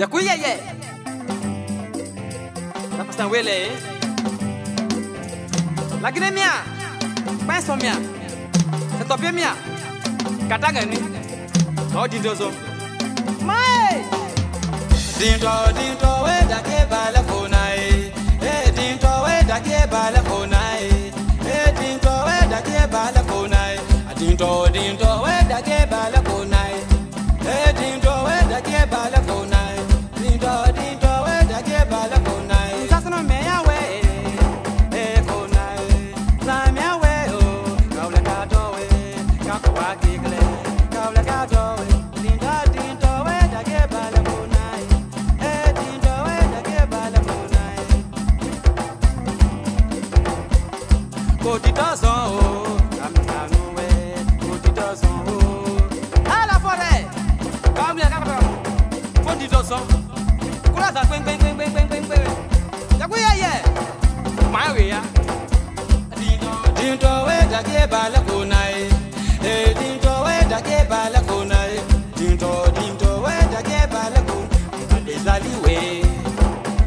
Yakuya ye. Dapat sang wele. Lagi ni mia. Penso mia. Setopia mia. Kata gani? Kau di dozo. Mai. Dinto dinto we da ke bala konai. Eh dinto we da ke bala konai. Eh dinto we da ke bala konai. Dinto dinto kulaza kwenkwenkwenkwenkwenkwe yakuyeye maweya eh, dinto wedake balakonaye eh, dinto wedake balakonaye dinto dinto wedake balako ezaliwe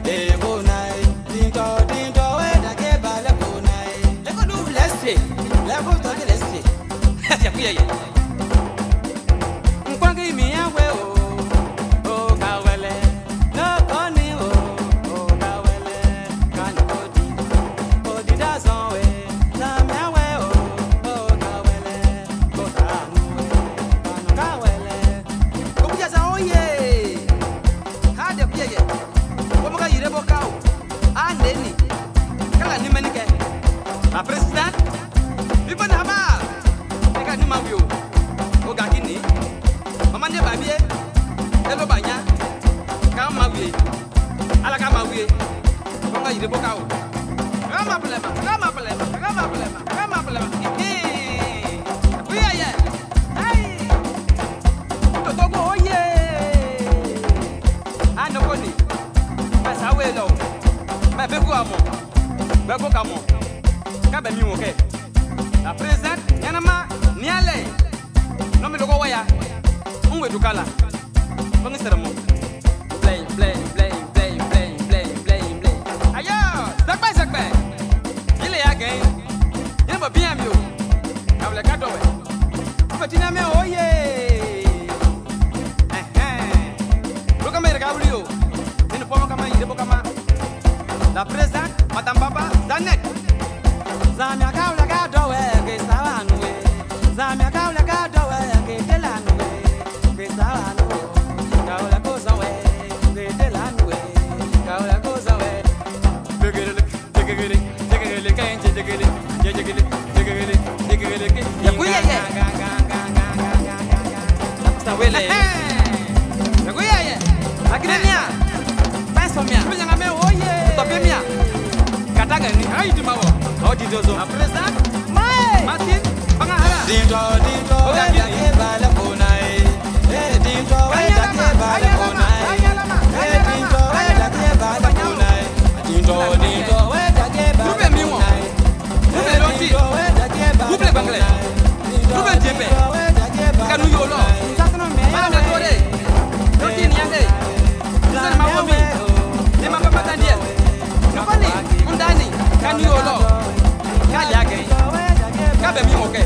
ekonaye dinto dinto wedake balakonaye lekodu lese lekotake lese yakuyeye. Komo ka yire bo kau. Kama problema. Kama problema. Kama problema. Kama problema. Eh. Kuya ye. Ai. Totogo oye. Anoko ni. Masa we lo. Me be ku amo. Be ku kamo. Ka be mi wo ke. La present yana ma ni ale. No me logo waya. Unwe dukala. Bangi sere mo. Play play play play play ba bien mi o. Ka wle ka do we. Fatina me oh, oye. Uh-huh. Look at me, Gabriel. In the form of my Yabokama. La presa, Madame Baba, Zanet. Zamia How you do my work? How did you do? Martin, Pangahara. ¿Sabe mismo qué?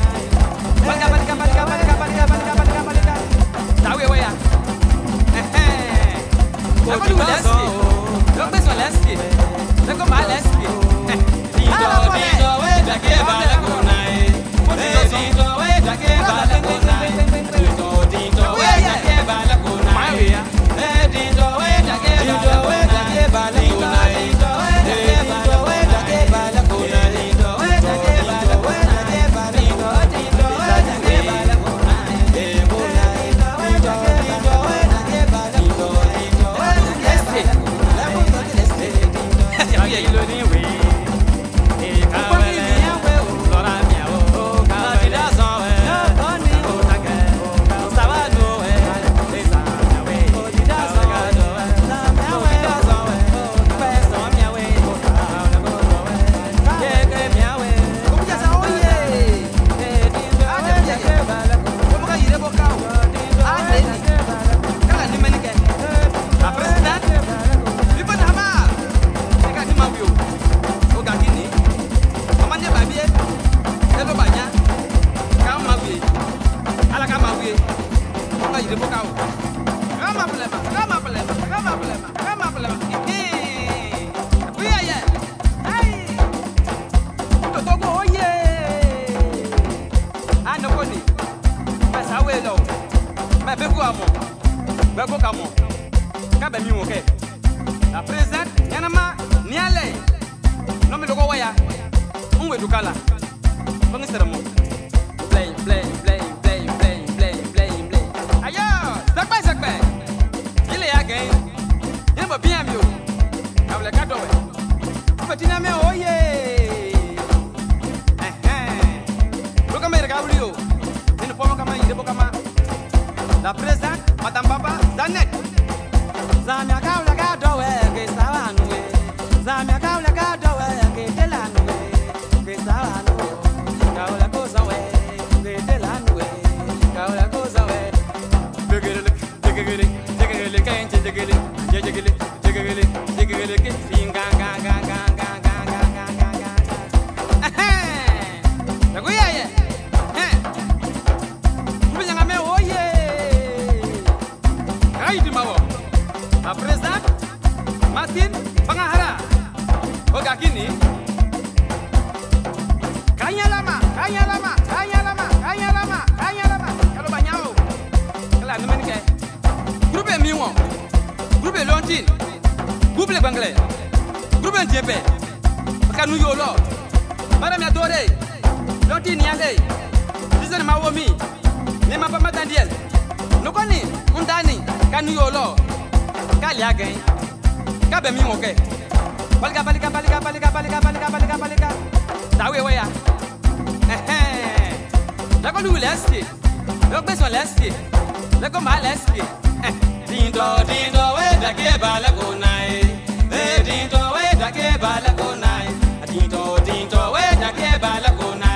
Bukala. Bangisara mo. Blame, blame, blame, blame, blame, blame, blame, blame. Ayo, zakba zakba. Ile ya gain. Ile ba bien mieux. Avle kato we. Kupatina me oye. Eh eh. Bukamera gabrio. Ino pomo kama inde bokama. La pres Grupe mi won. Grupe London. groupe les Banglais, groupe Ndiébé, Kanu Yolo, Madame Yadore, Lonti Nyangay, Dizan Mawomi, Nema Pama Tandiel, Nokoni, Undani, Kanu Yolo, Kaliagay, Kabe Mimoke, Balika Balika Balika Balika Balika Balika Balika Balika, Tawe Waya, Lakonu Lesti, Lokbeson Lesti, Lakoma Lesti, eh. Dindo Dindo, Wedaki Balakona. Adinto we eh, dake bala konai. Adinto, adinto we eh, dake bala konai.